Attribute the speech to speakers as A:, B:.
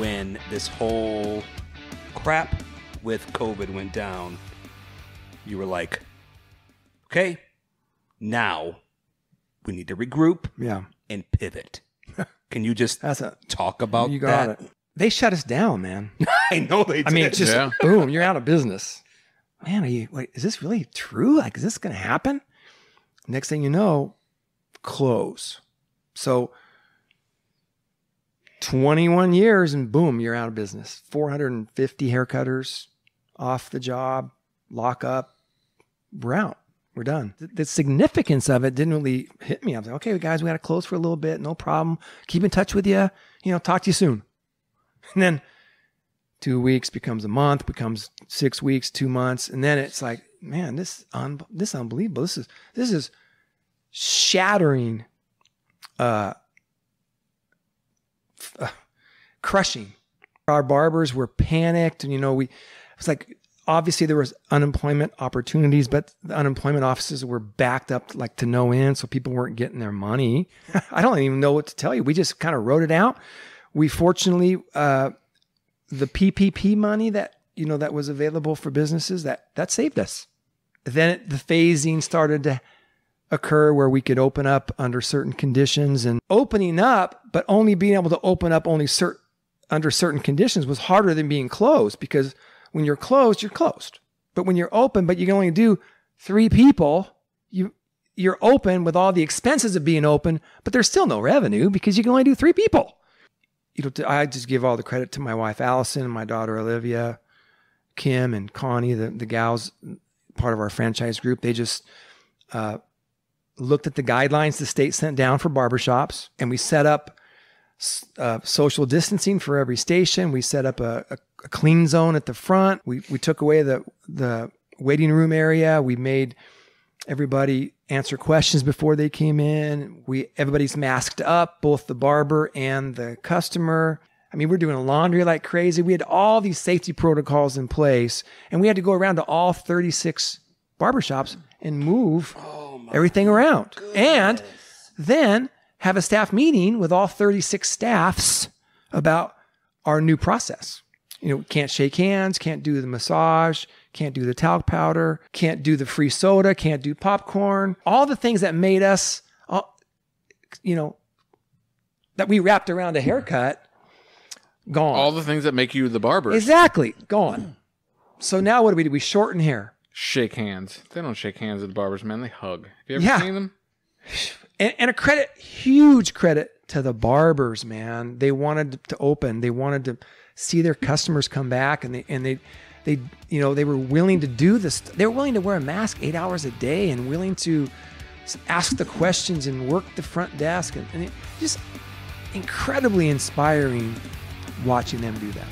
A: when this whole crap with COVID went down, you were like, okay, now we need to regroup
B: Yeah.
A: and pivot. Can you just
B: That's a
A: talk about
B: you got
A: that?
B: it. They shut us down, man.
A: I know they did.
B: I mean, it's just
C: Yeah.
B: boom, you're out of business. Man, are you wait, is this really true? Like, is this gonna happen? Next thing you know, close. So 21 years and boom, you're out of business. 450 haircutters off the job, lock up, we're out. We're done. The, significance of it didn't really hit me. I was like, okay, guys, we got to close for a little bit. No problem. Keep in touch with you. You know, talk to you soon. And then two weeks becomes a month, becomes six weeks, two months, and then it's like, man, this un- this unbelievable. This is this is shattering, uh, uh, crushing. Our barbers were panicked, and you know, we it was like obviously there was unemployment opportunities, but the unemployment offices were backed up like to no end, so people weren't getting their money. I don't even know what to tell you. We just kind of wrote it out. We fortunately, uh, the PPP money that you know that was available for businesses that that saved us. Then the phasing started to occur where we could open up under certain conditions and opening up, but only being able to open up only certain under certain conditions was harder than being closed because when you're closed, you're closed. But when you're open, but you can only do three people, you you're open with all the expenses of being open, but there's still no revenue because you can only do three people. You know, I just give all the credit to my wife Allison and my daughter Olivia, Kim and Connie, the the gals, part of our franchise group. They just uh, looked at the guidelines the state sent down for barbershops, and we set up uh, social distancing for every station. We set up a, a, a clean zone at the front. We we took away the the waiting room area. We made everybody answer questions before they came in. We everybody's masked up, both the barber and the customer. I mean, we're doing laundry like crazy. We had all these safety protocols in place, and we had to go around to all 36 barbershops and move everything around. And then have a staff meeting with all 36 staffs about our new process. You know, can't shake hands, can't do the massage, can't do the talc powder, can't do the free soda, can't do popcorn, all the things that made us, all, you know, that we wrapped around a haircut, gone.
C: All the things that make you the barber.
B: exactly, gone. So now what do we do? We shorten hair.
C: Shake hands. They don't shake hands at the barbers, man. They hug. Have you ever
B: Yeah.
C: seen them?
B: and, and a credit, huge credit to the barbers, man. They wanted to open. They wanted to see their customers come back, and they and they they you know they were willing to do this. They were willing to wear a mask eight hours a day, and willing to ask the questions and work the front desk, and, and it, just incredibly inspiring watching them do that.